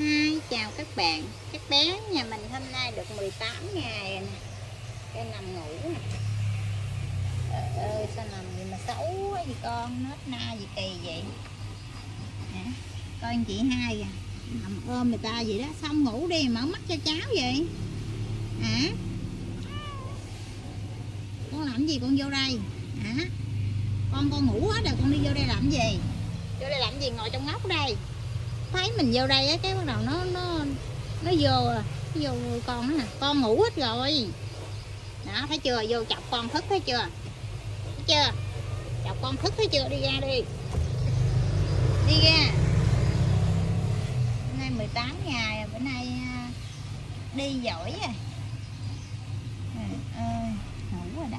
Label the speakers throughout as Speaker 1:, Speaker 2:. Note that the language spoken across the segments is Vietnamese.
Speaker 1: Hi, chào các bạn. Các bé nhà mình hôm nay được 18 ngày rồi nè. Cái nằm ngủ nè. Trời ơi sao nằm gì mà xấu quá gì con? Nết na gì kỳ vậy? Nè, Con chị hai kìa Nằm ôm người ta vậy đó Xong ngủ đi mở mắt cho cháu vậy. Hả? Con làm gì con vô đây? Hả? Con con ngủ hết rồi con đi vô đây làm gì? Vô đây làm gì? Ngồi trong ngóc đây thấy mình vô đây á cái bắt đầu nó nó nó vô à nó vô con nó nè con ngủ hết rồi. Đó thấy chưa? Vô chọc con thức thấy chưa? Thấy chưa? Chọc con thức thấy chưa? Đi ra đi. Đi ra. Hôm nay 18 ngày rồi bữa nay à, à, đi giỏi rồi Trời ơi, ngủ rồi đó.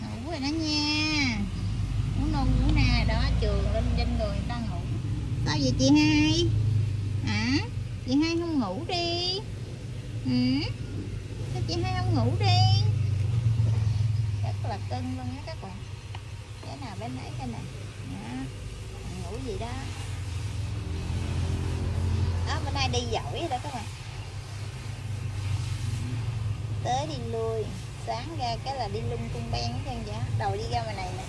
Speaker 1: Ngủ rồi đó nha. Ngủ nôn ngủ nè đó trường lên trên người người ta ngủ sao vậy chị hai? Hả? Chị hai không ngủ đi. Ừ sao chị hai không ngủ đi? Rất là cưng luôn á các bạn. Cái nào bên ấy cái này đó. ngủ gì đó. Đó, bữa nay đi giỏi đó các bạn. Tới đi lui. Sáng ra cái là đi lung tung ben hết trơn vậy đầu đi ra ngoài này nè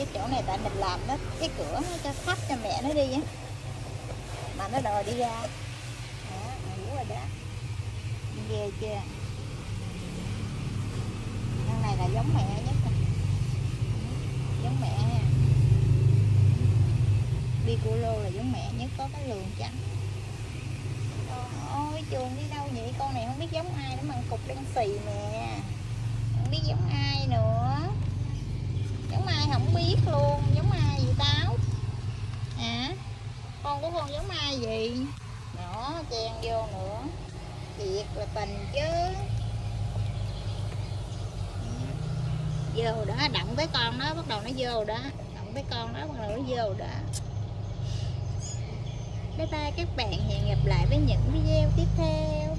Speaker 1: cái chỗ này tại mình làm đó cái cửa nó cho khách cho mẹ nó đi á. Mà nó đòi đi ra. Đó, ngủ rồi đó. Ghê chưa? Con này là giống mẹ nhất giống mẹ nha. Đi cô lô là giống mẹ nhất có cái lường trắng. Ôi trường đi đâu vậy? Con này không biết giống ai nữa mà cục đen xì nè. Không biết giống ai nữa giống ai không biết luôn giống ai vậy táo hả con của con giống ai vậy? Đó chen vô nữa. Thiệt là tình chứ. Vô đó động tới con đó, bắt đầu nó vô đó. Động tới con đó, bắt đầu nó vô đó. Bye bye các bạn, hẹn gặp lại với những video tiếp theo.